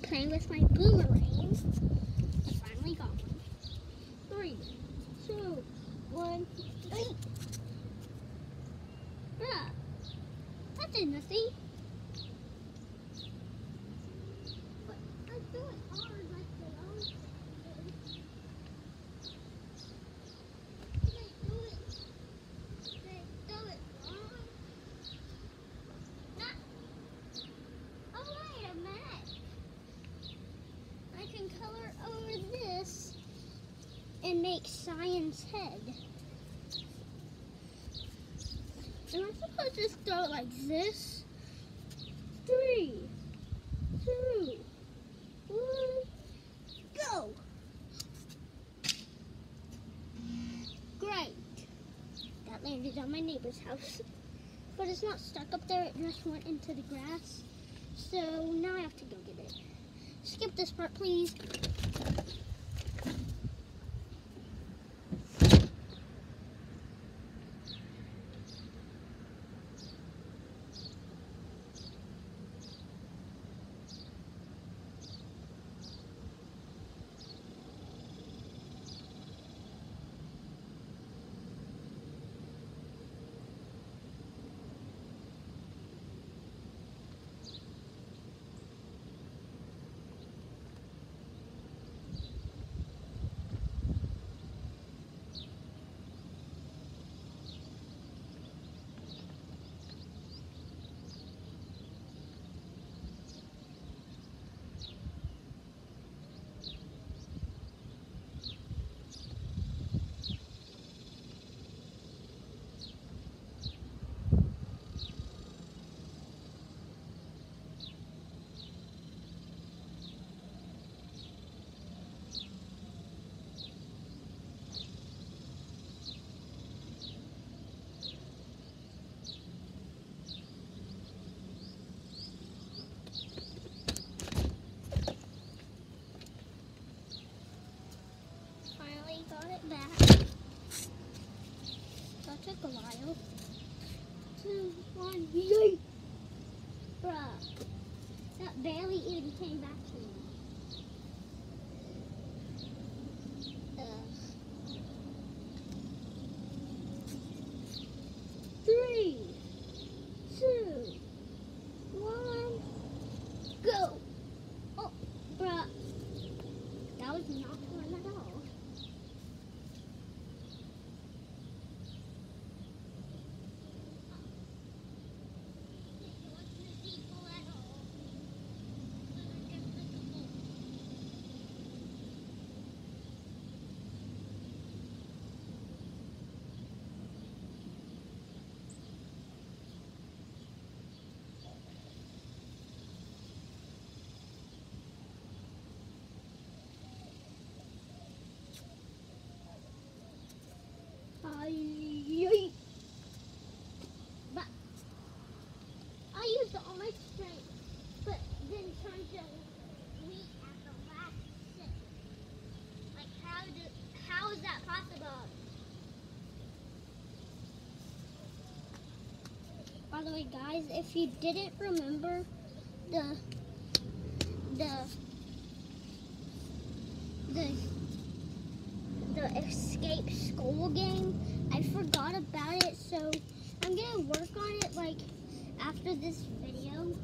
be playing with my boomerangs. I finally got one. Three, two, one, eight. Bruh, ah, that did nothing. But I threw it hard like the old did. Did I do it? Did I do it wrong? Not. Oh wait a minute. I can color over this and make Cyan's head. Am I supposed to just it like this? Three, two, one, go! Great. That landed on my neighbor's house. But it's not stuck up there, it just went into the grass. So now I have to go get it. Skip this part, please. Finally got it back. That took a while. Two, one! Bruh. That barely even came back to me. Three, two, one, go! Oh, bruh. That was not fun at all. Ay, But I used all my strength, but then turned to weak at the last second. Like how do how is that possible? By the way, guys, if you didn't remember the the the the escape school game. I forgot about it, so I'm gonna work on it like after this video.